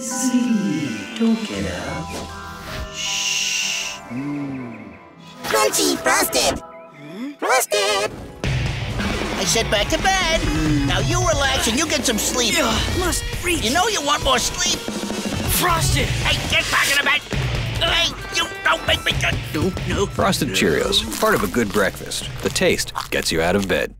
Sleep. don't get up. Crunchy frosted. Frosted. I said back to bed. Now you relax and you get some sleep. Must reach. You know you want more sleep. Frosted. Hey, get back in the bed. Hey, you don't make me good. No, no. Frosted Cheerios, part of a good breakfast. The taste gets you out of bed.